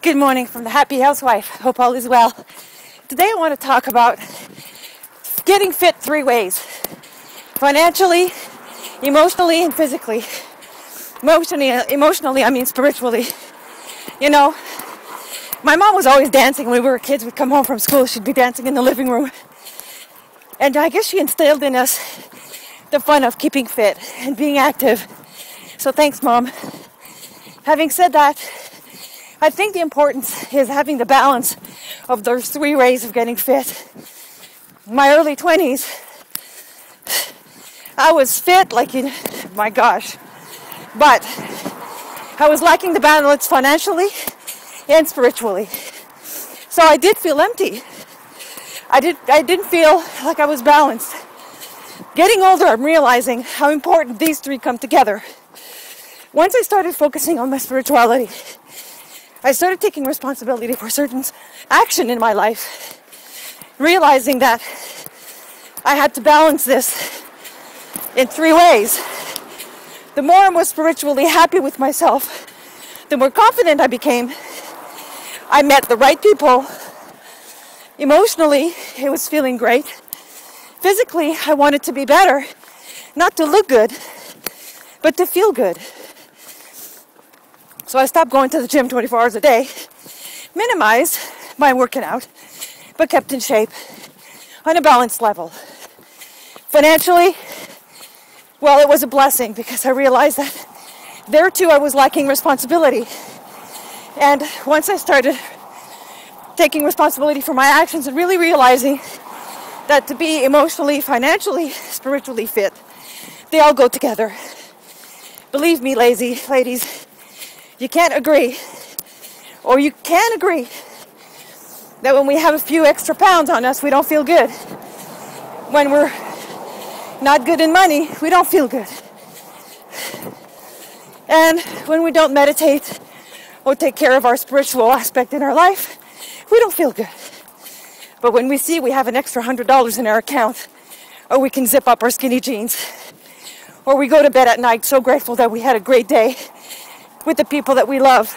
Good morning from the happy housewife. Hope all is well. Today I want to talk about getting fit three ways financially, emotionally, and physically. Emotionally, emotionally, I mean spiritually. You know, my mom was always dancing when we were kids. We'd come home from school, she'd be dancing in the living room. And I guess she instilled in us the fun of keeping fit and being active. So thanks, mom. Having said that, I think the importance is having the balance of those three ways of getting fit. In my early 20s, I was fit like in, my gosh, but I was lacking the balance financially and spiritually. So I did feel empty. I did I didn't feel like I was balanced. Getting older, I'm realizing how important these three come together. Once I started focusing on my spirituality, I started taking responsibility for certain action in my life, realizing that I had to balance this in three ways. The more I was spiritually happy with myself, the more confident I became. I met the right people. Emotionally, it was feeling great. Physically, I wanted to be better, not to look good, but to feel good. So I stopped going to the gym 24 hours a day, minimized my working out, but kept in shape on a balanced level. Financially, well, it was a blessing because I realized that there too I was lacking responsibility. And once I started taking responsibility for my actions and really realizing that to be emotionally, financially, spiritually fit, they all go together. Believe me, lazy ladies, you can't agree, or you can agree, that when we have a few extra pounds on us, we don't feel good. When we're not good in money, we don't feel good. And when we don't meditate or take care of our spiritual aspect in our life, we don't feel good. But when we see we have an extra hundred dollars in our account, or we can zip up our skinny jeans, or we go to bed at night so grateful that we had a great day, with the people that we love.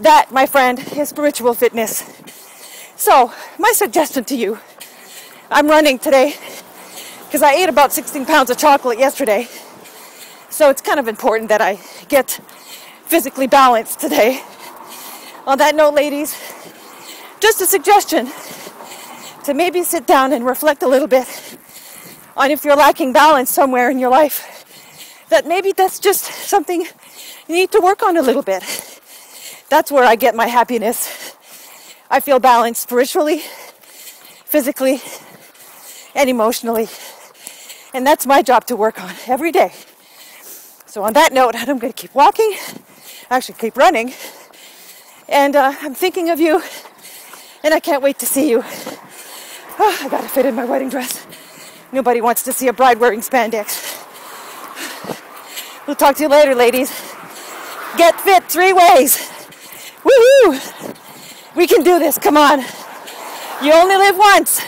That, my friend, is spiritual fitness. So, my suggestion to you I'm running today because I ate about 16 pounds of chocolate yesterday. So, it's kind of important that I get physically balanced today. On that note, ladies, just a suggestion to maybe sit down and reflect a little bit on if you're lacking balance somewhere in your life. That maybe that's just something you need to work on a little bit. That's where I get my happiness. I feel balanced spiritually, physically, and emotionally. And that's my job to work on every day. So, on that note, I'm going to keep walking, actually, keep running. And uh, I'm thinking of you, and I can't wait to see you. Oh, I gotta fit in my wedding dress. Nobody wants to see a bride wearing spandex. We'll talk to you later, ladies. Get fit three ways. Woohoo! We can do this. Come on. You only live once.